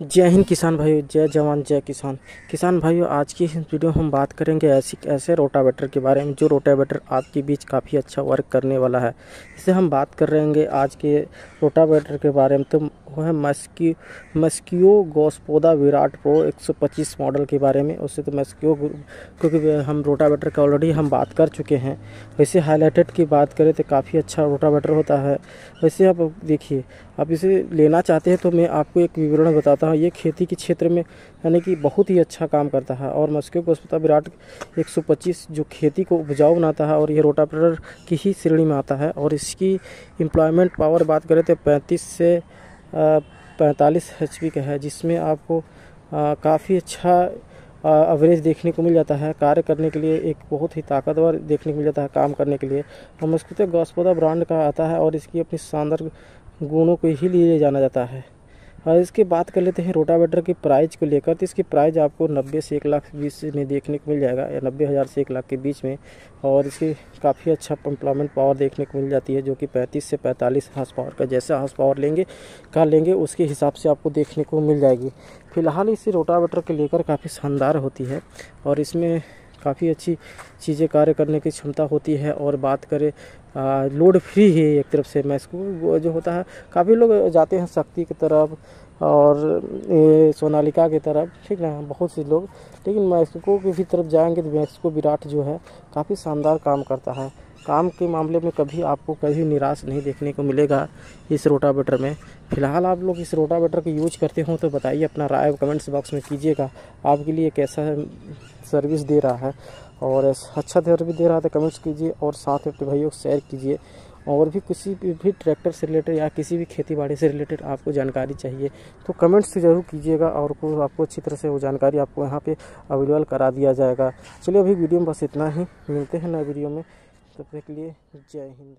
जय हिंद किसान भाइयों, जय जवान, जय किसान। किसान भाइयों, आज की इस वीडियो में हम बात करेंगे ऐसी, ऐसे रोटावेटर के बारे में, जो रोटावेटर आपके बीच काफ़ी अच्छा वर्क करने वाला है। इसे हम बात कर रहेंगे आज के रोटावेटर के बारे में तो वो है मस्की, मस्कियो गोस्पोदा विराट प्रो 125 मॉडल के बारे में उससे तो मस्कियो क्योंकि हम रोटावेटर का ऑलरेडी हम बात कर चुके हैं। वैसे हाईलाइटेड की बात करें तो काफ़ी अच्छा रोटावेटर होता है। वैसे आप देखिए, आप इसे लेना चाहते हैं तो मैं आपको एक विवरण बताता हूँ। ये खेती के क्षेत्र में, यानी कि बहुत ही अच्छा काम करता है और मस्क्यो गोस्पोदा विराट 125 जो खेती को उपजाऊ बनाता है और ये रोटावेटर की ही श्रेणी में आता है और इसकी एम्प्लॉयमेंट पावर बात करें तो पैंतीस से पैंतालीस एच का है, जिसमें आपको काफ़ी अच्छा एवरेज देखने को मिल जाता है। कार्य करने के लिए एक बहुत ही ताकतवर देखने को मिल जाता है काम करने के लिए। और मस्कुते गौस्पोदा ब्रांड का आता है और इसकी अपनी शानदार गुणों को ही लिए जाना जाता है। और इसकी बात कर लेते हैं रोटावेटर की प्राइस को लेकर। तो इसकी प्राइस आपको नब्बे से एक लाख बीस में देखने को मिल जाएगा, या नब्बे हज़ार से एक लाख के बीच में। और इसकी काफ़ी अच्छा एम्प्लॉयमेंट पावर देखने को मिल जाती है, जो कि पैंतीस से पैंतालीस हाउस पावर का जैसा हाउस पावर लेंगे, का लेंगे, उसके हिसाब से आपको देखने को मिल जाएगी। फ़िलहाल इसी रोटावेटर के लेकर काफ़ी शानदार होती है, और इसमें काफ़ी अच्छी चीज़ें कार्य करने की क्षमता होती है। और बात करें लोड फ्री है एक तरफ़ से, मैं इसको जो होता है, काफ़ी लोग जाते हैं शक्ति की तरफ़ और सोनालिका की तरफ़, ठीक ना बहुत से लोग। लेकिन मैक्सिको की भी तरफ़ जाएँगे तो मैक्सिको विराट जो है, काफ़ी शानदार काम करता है। काम के मामले में कभी आपको कभी निराश नहीं देखने को मिलेगा इस रोटावेटर में। फ़िलहाल आप लोग इस रोटावेटर को यूज़ करते हो तो बताइए, अपना राय कमेंट्स बॉक्स में कीजिएगा। आपके लिए कैसा सर्विस दे रहा है? और अच्छा सर्विस दे रहा था कमेंट्स कीजिए और साथ में अपने भाइयों को शेयर कीजिए। और भी किसी भी ट्रैक्टर से रिलेटेड या किसी भी खेती बाड़ी से रिलेटेड आपको जानकारी चाहिए तो कमेंट्स ज़रूर कीजिएगा और को, आपको अच्छी तरह से वो जानकारी आपको यहाँ पे अवेलेबल करा दिया जाएगा। चलिए अभी वीडियो में बस इतना ही, मिलते हैं नए वीडियो में, तब तक के लिए जय हिंद।